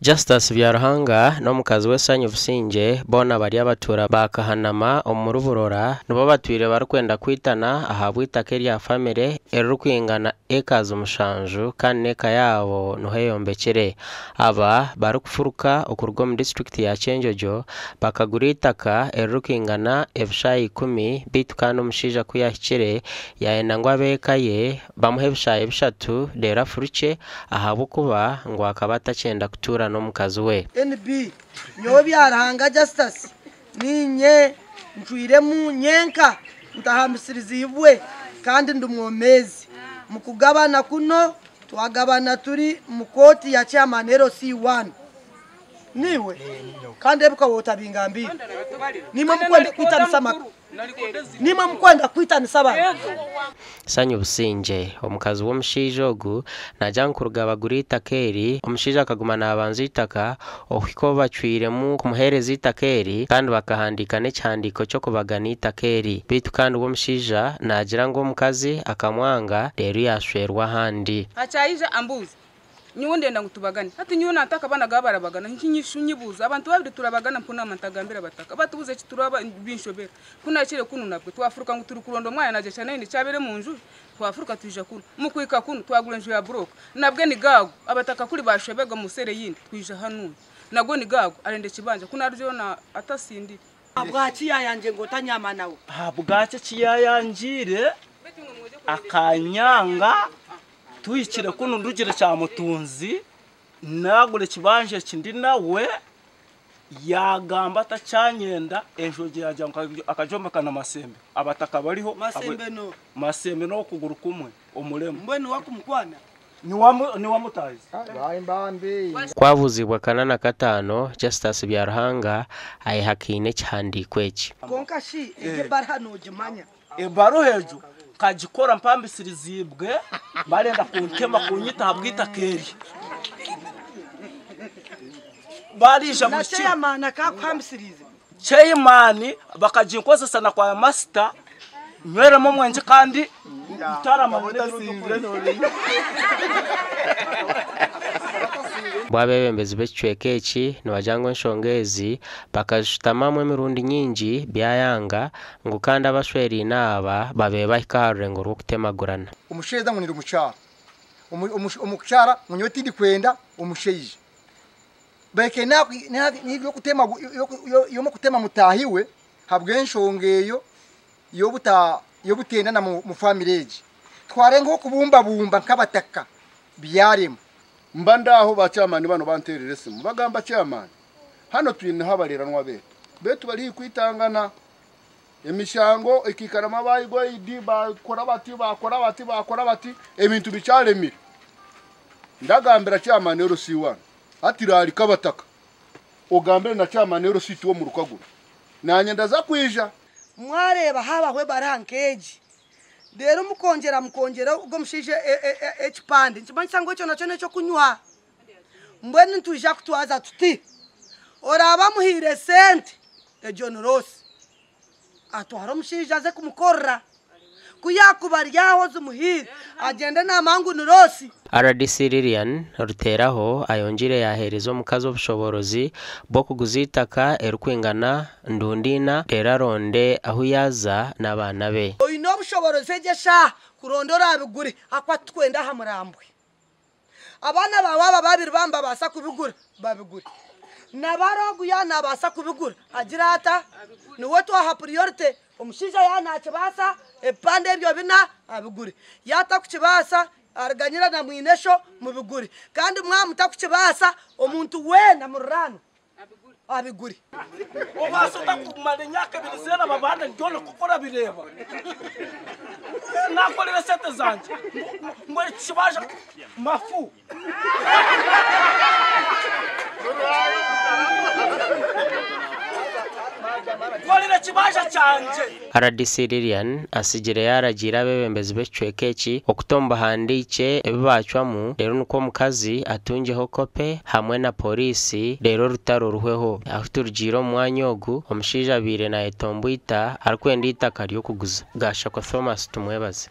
Justus Byaruhanga n'omukazi we Sanyu Businge boona bari abatura ba Kahanama omu Ruburora nibo batwire barikwenda kwitana aha bw'itaka erya famire eririkwingana ekazi mushanju kandi n'eka yaabo niho eyombekire aba barikufuruka okuruga omu district ya Kyenjojo bakagura itaka eririkwingana ebishaayi ikumi baitu kandi omushaija ku yahikire yayenda ngu ab'eka ye bamuhe ebishaayi bishatu reero afurukye ahabw'okuba ngu akaba atakyenda kutuura n'omukazi we. NB nyowe byarahanga Justus ninye ncwiremu nyenka ntahambisirizibwe kandi ndi mwomezi. Mu kugabana kuno twagabana turi mu koti ya chairman LC1 ni we kandi ebuka wotabingambira nimwe mukwenda kwitanisa amakuru nimwe mukwenda kwitanisa abantu Sanyu Businge omukazi w'omushaija ogu nagira nkuruga bagura itaka eri omushaija akaguma nabanza itaka okuhika obu bacwiremu kumuheereza itaka eri kandi bakahandiika n'ekihandiiko ky'okubagana itaka eri. Baitu kandi w'omushaija nagira ngu omukazi akamwanga reero yashwerwa ahandi. Akyayija ambuuza nyowe ndenda ngu tubagane hati nyowe nataka abaana gaba barabagana. Nkinyibuuza abantu babiri turabagana mpuna ntagambira abataka batubuze eki turaba binshobera kunakire kunu nabwe twafuruka ngu turi kuronda omwana naje kyane nikyabere mu nju. Twafuruka twija kunu. Mukwika kunu. Twagura enju ya buroka nabwe ni gago abataka kuri bashobega mu sere yindi. Twija hanu. Nagwo ni gago arenda ekibanja kunaryo na atasindire bwakiyayanje ngo tanyama nawe habwacyo kiyayangire akanyanga. Tuyikire kuno ndugire cya mutunzi nagure kibanje kindi nawe yagamba atacyanyenda enjoge yajya akajombekana amasembe abataka bariho masembe no. Masembe no kuguru kumwe umuremo mbone wakumukwana niwamutazi kwabuzibwa kanana katano Justus Byaruhanga ayihakine ekihandiiko eki konka shi ege barha nogimanya ebaro heju kagikora mpambisirizibwe barenda kunkema kunyita habwita keri. Barija mu chairman kakwambisirize chairman bakajinkozesa na kwa master. Nyweramo mwenje kandi mtarama utaramanya bwabebembezi b'ekicweka eki nibagira ngu enshonga ezi bakazishutamamu emirundi nyingi byayanga ngu kandi abashweriine aba babe bahika aha rurengo rw'okutemagurana. Omushaija ngu niri mukyara Omu- omu- omukyara ngu nyowe tindi kwenda omushaija. Beke yomukutema mutahiwe habw'enshonga eyo yobutendana mu famire egi. Twarengaho okubumbabumba nk'abataka byarema. Mba ndaho ba cyamani bano banterera esimu bagamba cyamani hano twineho abareranwa betu. Betu bari kwitangana emishango ikikarama abayigoyidi bakora bati bakora bati bakora bati ebintu bicyaremire ndagambira cyamani ero si wani ati rari kabataka. Ogambire na cyamani ero si tuwo mu rukaguru. Nanye ndaza kwija. Mwareba habahwe barankeji rero mukongera mukongera ubwo mushishe ekipande nkimanyisa ngo ekyo nakyo nekyo kunywa mbwenu ntwija kutwaza tuti oraba muhire sente ejon rosi atwara omushaija aze kumukorera kuyakuba ryaho zimuhire agende namangu ni rosi RDC Lilian Ruteraho ayongire yahereza omukazi obushoborozi bw'okuguza itaka erikwingana ndundina reero aronde ahu yaza n'abaana be. Ege shaha kuronda orabigure akwa tukwenda aha murambwe. Abaana bawe aba babiri bambabaasa kubigura babigure. Nabarogu ya nabaasa kubigura. Agira ata? Niwe twaha priority. Omushaija ya nakibaasa ebipande ebyo bina abigure. Yatakukibaasa ariganyira na mwinesho mubigure kandi mwamutakukibaasa omuntu weena mururano. abiguri. Oba sota tá kumanya kabiri sena babanda ndolo kukora bireba. Nakolera mafu. RDC Lilian asigire yaragira abebembezi b'ekicweka eki okutomba bahandiike ebi bacwamu reero nikwo omukazi atungeho kope hamwe na polisi reero rutaro ruhweho ahu turugiire omu mwanya ogu omushaija abaire nayetombwita arikwenda itaka ry'okuguza gashakwa Thomas tumwebaze.